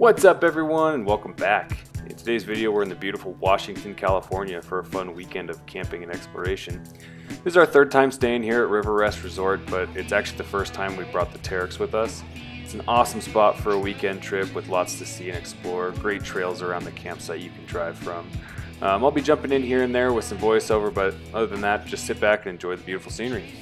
What's up everyone and welcome back. In today's video we're in the beautiful Washington, California for a fun weekend of camping and exploration. This is our third time staying here at River Rest Resort, but it's actually the first time we brought the Teryx with us. It's an awesome spot for a weekend trip with lots to see and explore, great trails around the campsite you can drive from. Um, I'll be jumping in here and there with some voiceover, but other than that, just sit back and enjoy the beautiful scenery.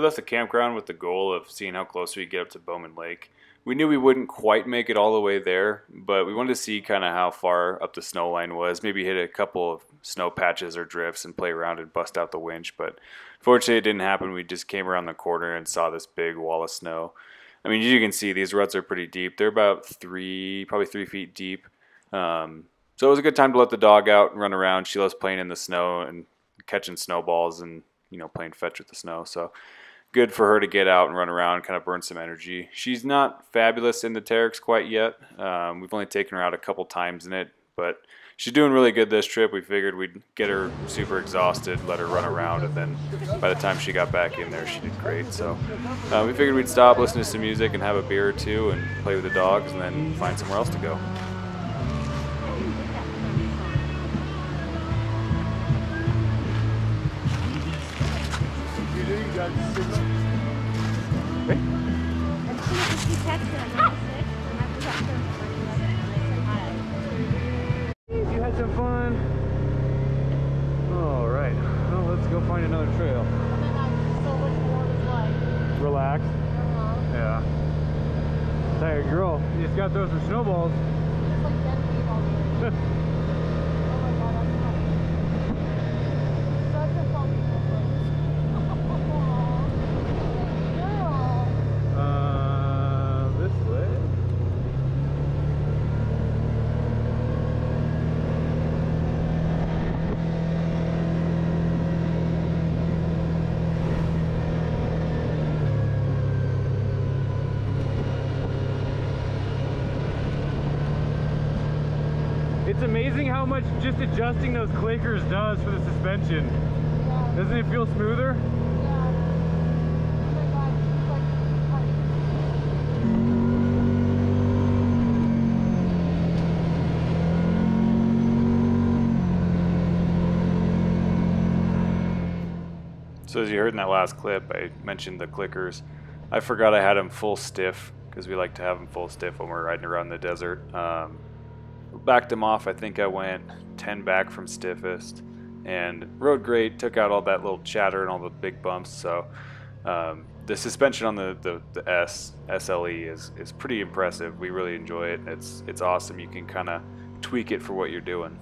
We left the campground with the goal of seeing how close we get up to Bowman Lake. We knew we wouldn't quite make it all the way there, but we wanted to see kind of how far up the snow line was, maybe hit a couple of snow patches or drifts and play around and bust out the winch, but fortunately it didn't happen. We just came around the corner and saw this big wall of snow. I mean, as you can see these ruts are pretty deep. They're about three, probably three feet deep. Um, so it was a good time to let the dog out and run around. She loves playing in the snow and catching snowballs and you know, playing fetch with the snow. So good for her to get out and run around, kind of burn some energy. She's not fabulous in the Teryx quite yet. Um, we've only taken her out a couple times in it, but she's doing really good this trip. We figured we'd get her super exhausted, let her run around, and then by the time she got back in there, she did great. So uh, we figured we'd stop, listen to some music, and have a beer or two, and play with the dogs, and then find somewhere else to go. Some fun? All right. Well, let's go find another trail. Relax. Uh-huh. Yeah. Tired girl. You just gotta throw some snowballs. It's amazing how much just adjusting those clickers does for the suspension. Yeah. Doesn't it feel smoother? So as you heard in that last clip, I mentioned the clickers. I forgot I had them full stiff because we like to have them full stiff when we're riding around the desert. Um, backed him off. I think I went 10 back from stiffest and rode great. Took out all that little chatter and all the big bumps. So um, the suspension on the, the, the, S SLE is, is pretty impressive. We really enjoy it. It's it's awesome. You can kind of tweak it for what you're doing.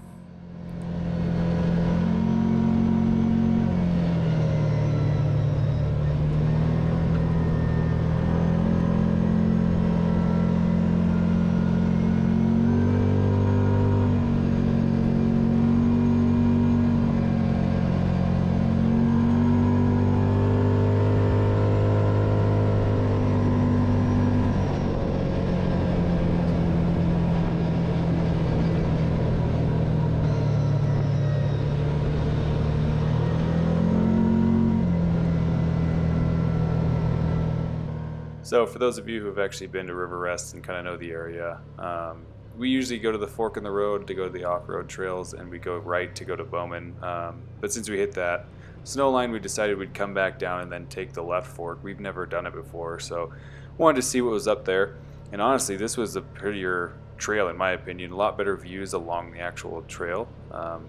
So for those of you who have actually been to River Rest and kind of know the area, um, we usually go to the fork in the road to go to the off-road trails, and we go right to go to Bowman. Um, but since we hit that snow line, we decided we'd come back down and then take the left fork. We've never done it before, so wanted to see what was up there. And honestly, this was a prettier trail in my opinion. A lot better views along the actual trail. Um,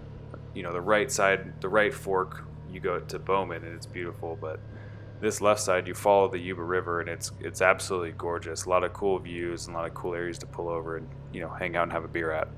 you know, the right side, the right fork, you go to Bowman and it's beautiful, but this left side you follow the Yuba River and it's it's absolutely gorgeous. A lot of cool views and a lot of cool areas to pull over and you know hang out and have a beer at.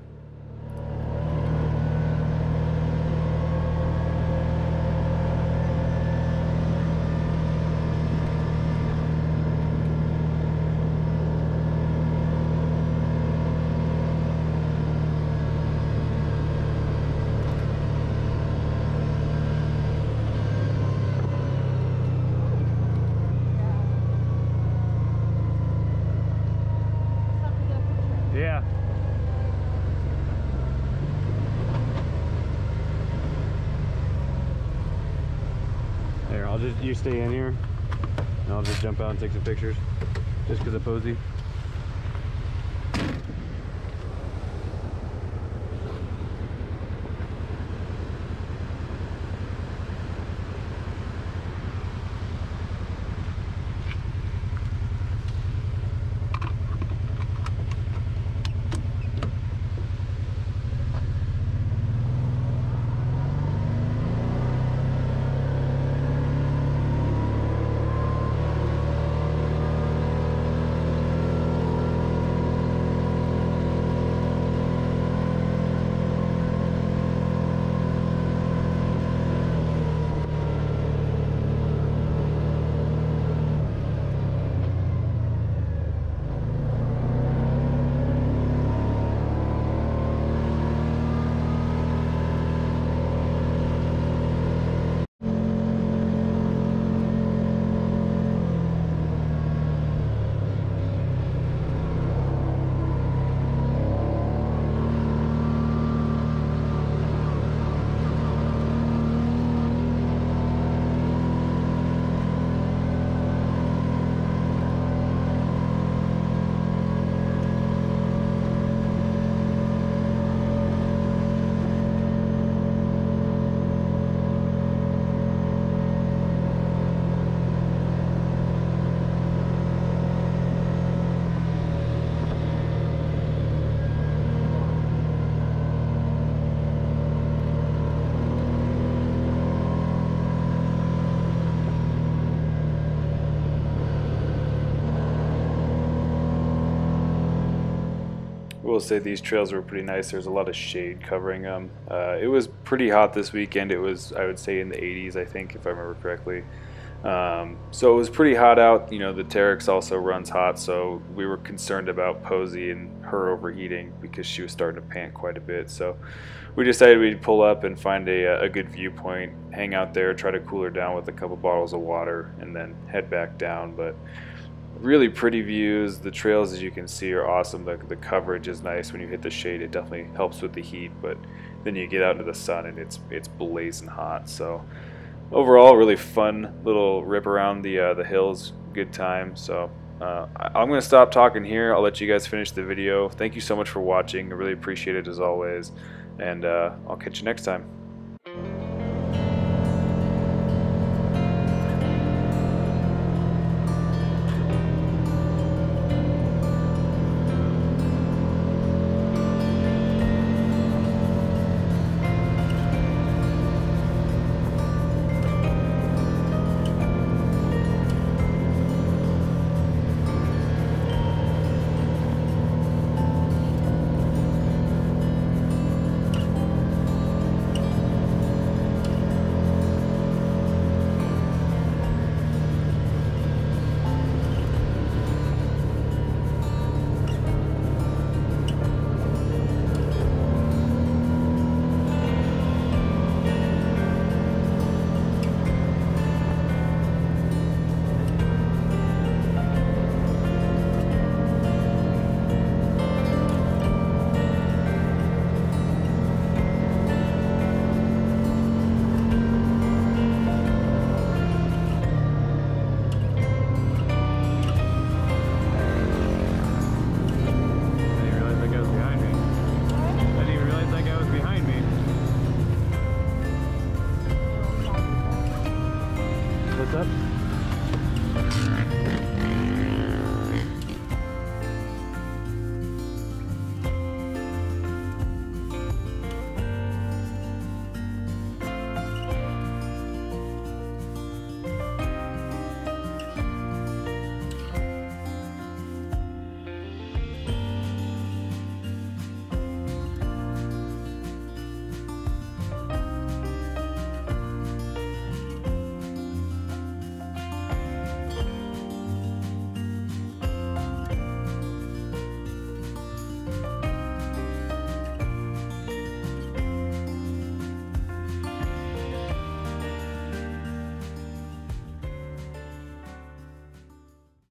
Yeah. There, I'll just, you stay in here, and I'll just jump out and take some pictures, just because of Posey. Will say these trails were pretty nice. There's a lot of shade covering them. Uh, it was pretty hot this weekend. It was, I would say, in the 80s, I think, if I remember correctly. Um, so it was pretty hot out. You know, the Teryx also runs hot, so we were concerned about Posey and her overheating because she was starting to pant quite a bit. So we decided we'd pull up and find a, a good viewpoint, hang out there, try to cool her down with a couple bottles of water, and then head back down. But really pretty views. The trails, as you can see, are awesome. The, the coverage is nice. When you hit the shade, it definitely helps with the heat. But then you get out into the sun, and it's it's blazing hot. So overall, really fun little rip around the uh, the hills. Good time. So uh, I'm going to stop talking here. I'll let you guys finish the video. Thank you so much for watching. I really appreciate it as always. And uh, I'll catch you next time.